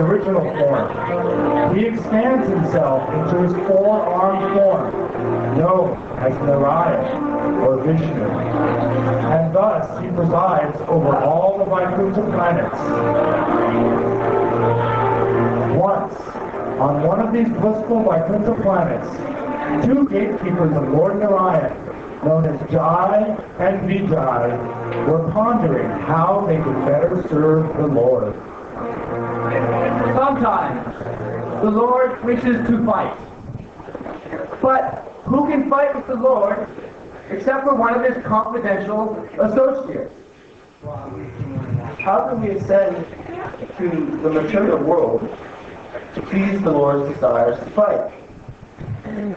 original form. He expands himself into his four-armed form, known as Narayan or Vishnu. And thus he presides over all the Vaikuntha planets. Once, on one of these blissful Vaikuntha planets, two gatekeepers of Lord Narayan, known as Jai and Vijay, were pondering how they could better serve the Lord. Sometimes the Lord wishes to fight. But who can fight with the Lord except for one of his confidential associates? How can we ascend to the material world to please the Lord's desires to fight?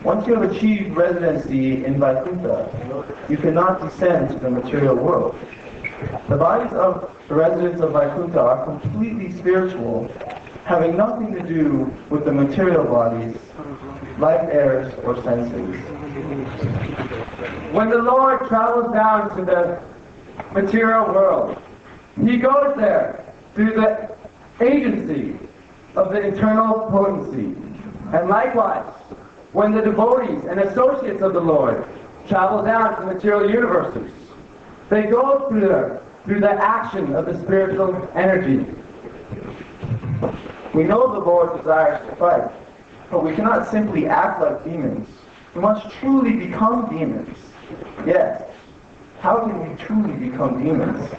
Once you have achieved residency in Vaikuntha, you cannot descend to the material world. The bodies of the residents of Vaikuntha are completely spiritual, having nothing to do with the material bodies, life airs, or senses. When the Lord travels down to the material world, he goes there through the agency of the eternal potency. And likewise, when the devotees and associates of the Lord travel down to material universes, they go through the, through the action of the spiritual energy. We know the Lord desires to fight, but we cannot simply act like demons. We must truly become demons. Yes. How can we truly become demons?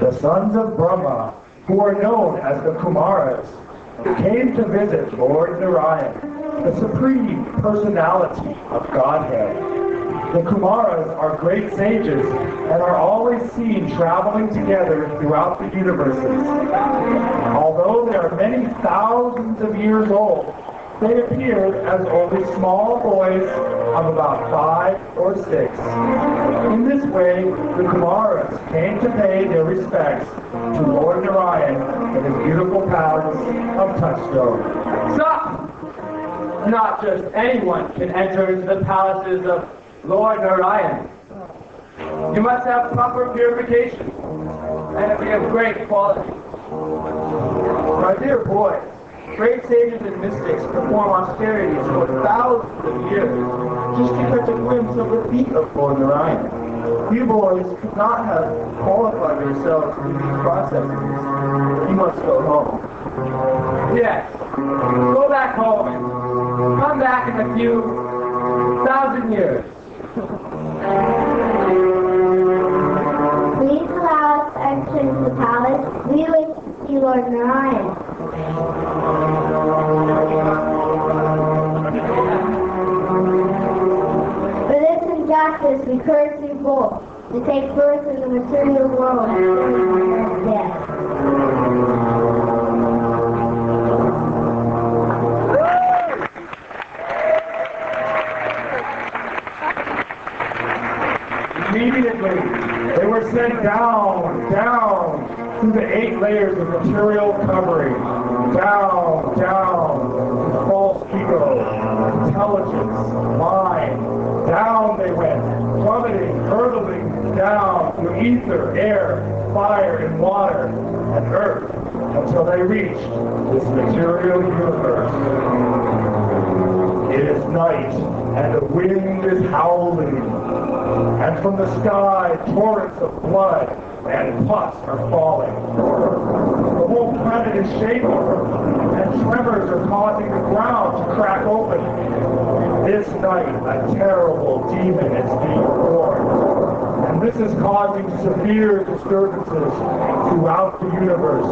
The sons of Brahma, who are known as the Kumaras, came to visit Lord Narayan, the supreme personality of Godhead. The Kumaras are great sages and are always seen traveling together throughout the universes. Although they are many thousands of years old, they appeared as only small boys of about five or six. In this way, the Kumaras came to pay their respects to Lord Narayan in his beautiful palace of Touchstone. Stop! Not just anyone can enter into the palaces of Lord Narayan. You must have proper purification and be of great quality. My dear boys, great sages and mystics perform austerities for thousands of years just to catch a glimpse of the feet of Lord Narayan. You boys could not have qualified yourselves for these processes. You must go home. Yes, go back home come back in a few thousand years. Please allow us to the palace. We wish to see Lord Narayan. For this injustice, we curse you both to take birth in the material world reached this material universe. It is night, and the wind is howling. And from the sky, torrents of blood and pus are falling. The whole planet is shaking, and tremors are causing the ground to crack open. This night, a terrible demon is being born. This is causing severe disturbances throughout the universe.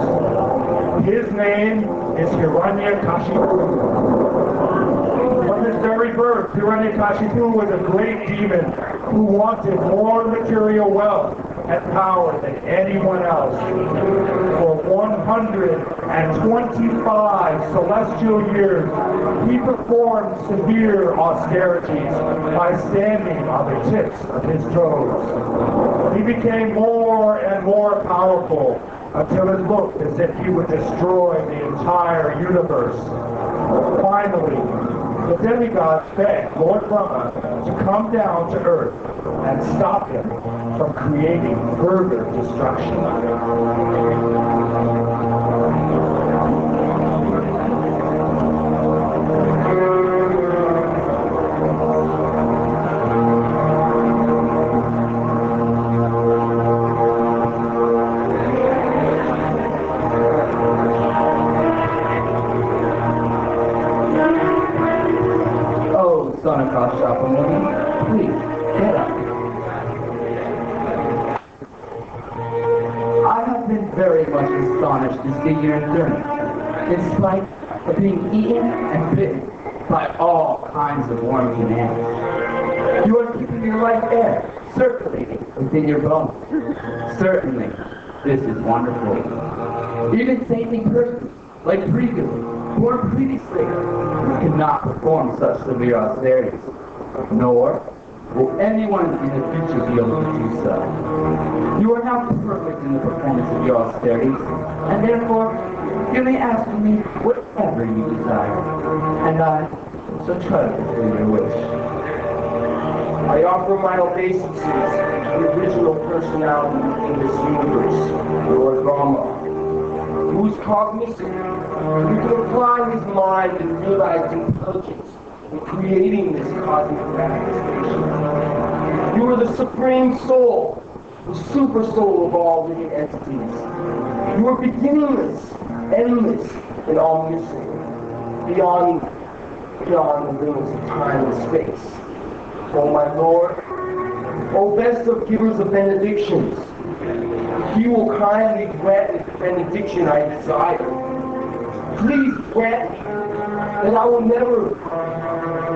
His name is Hiranyakashipu. From his very birth, Hiranyakashipu was a great demon who wanted more material wealth and power than anyone else. For 125 celestial years, he performed severe austerities by standing on the tips of his toes. He became more and more powerful until it looked as if he would destroy the entire universe. Finally, the demigods begged Lord Brahma to come down to earth and stop him from creating further destruction. Please, get up. I have been very much astonished to see your endurance, in of being eaten and bitten by all kinds of worms ants. You are keeping your life air circulating within your bones. Certainly, this is wonderful. Even saintly persons, like Bhrigu, born previously, cannot perform such severe austerities, nor will anyone in the future be able to do so. You are now perfect in the performance of your austerities, and therefore you may ask of me whatever you desire, and I shall try to fulfill your wish. I offer my obeisances to the original personality in this universe, Lord Brahma, who is cognizant, uh, who can apply his mind and realize intelligence in creating this cosmic manifestation. You are the supreme soul, the super soul of all living entities. You are beginningless, endless, and omniscient, beyond, beyond the limits of time and space. O my Lord, O best of givers of benedictions, He will kindly grant me the benediction I desire. Please grant me that I will never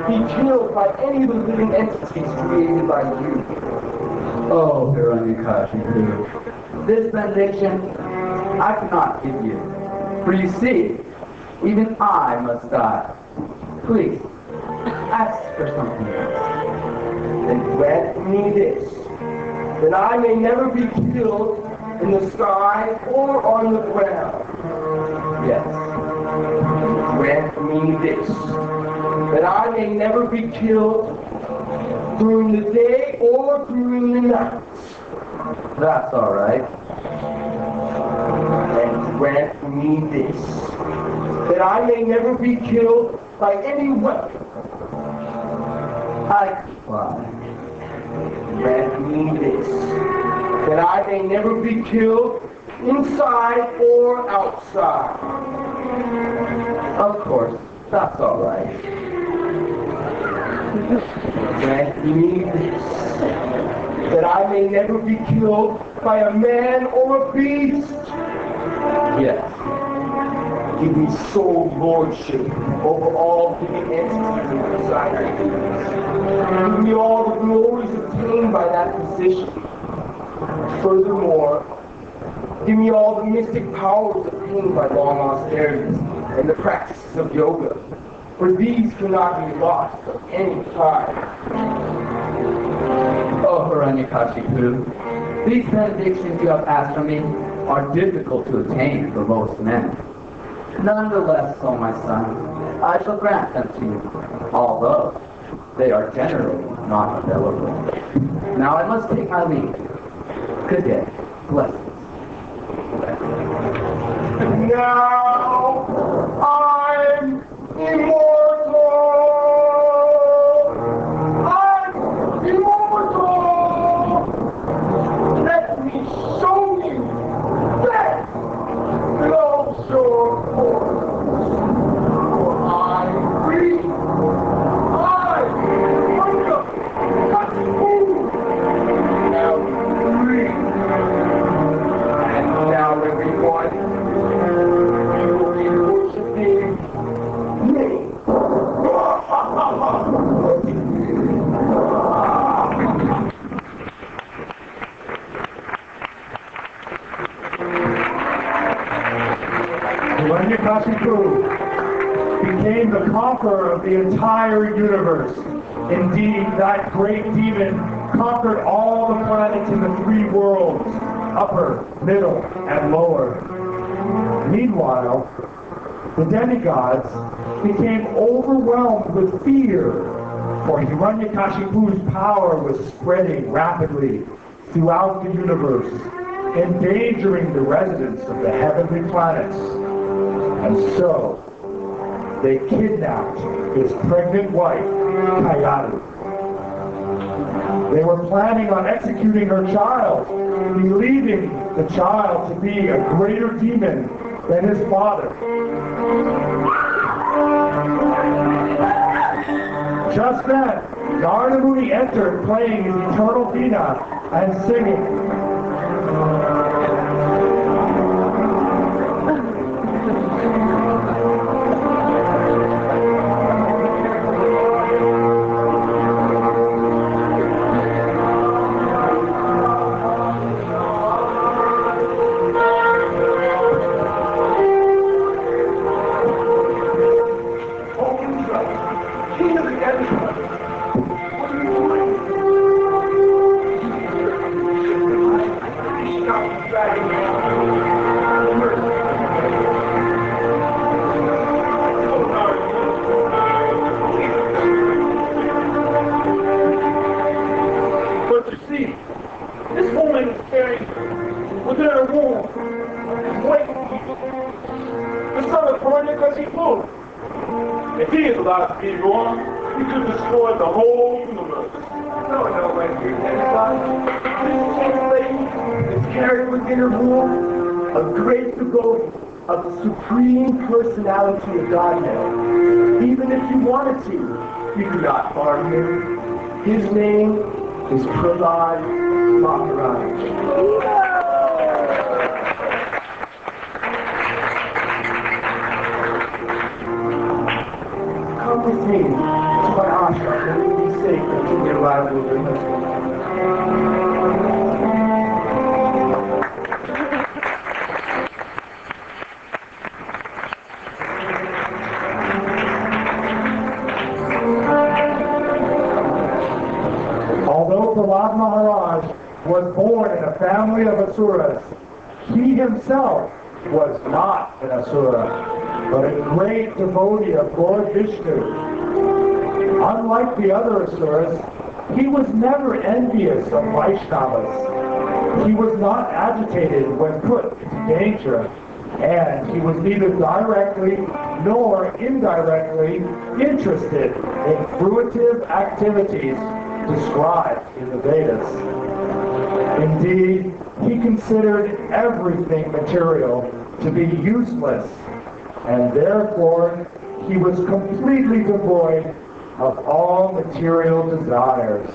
be killed by any of the living entities created by you. Oh, Hiranyakashipu, this benediction I cannot give you. For you see, even I must die. Please, ask for something else. Then grant me this, that I may never be killed in the sky or on the ground. Yes. Grant me this, that I may never be killed during the day or during the night. That's all right. And grant me this, that I may never be killed by any weapon. I comply. Grant me this, that I may never be killed inside or outside. Of course, that's all right. Me this, that I may never be killed by a man or a beast. Yes. Give me sole lordship over all living entities and societies. Give me all the glories obtained by that position. Furthermore, give me all the mystic powers obtained by long austerities and the practices of yoga. For these cannot be lost at any time. Oh, Hiranyakashipu, these benedictions you have asked from me are difficult to attain for most men. Nonetheless, O my son, I shall grant them to you, although they are generally not available. Now I must take my leave. Good day. Blessings. Now Meanwhile, the demigods became overwhelmed with fear, for Hiranyakashipu's power was spreading rapidly throughout the universe, endangering the residents of the heavenly planets. And so, they kidnapped his pregnant wife, Kayadu. They were planning on executing her child, believing the child to be a greater demon than his father. Just then, Naradamuni entered playing his eternal vina and singing. He could destroy the whole universe. No, no, Demigod. This chaste is carrying within her womb a great devotee of the supreme personality of Godhead. Even if you wanted to, you could not harm him. His name is Prahlad Maharaj. Although Prahlad Maharaj was born in a family of Asuras, he himself was not an Asura, but a great devotee of Lord Vishnu. Unlike the other Asuras, he was never envious of Vaishnavas. He was not agitated when put into danger, and he was neither directly nor indirectly interested in fruitive activities described in the Vedas. Indeed, he considered everything material to be useless, and therefore he was completely devoid of all material desires.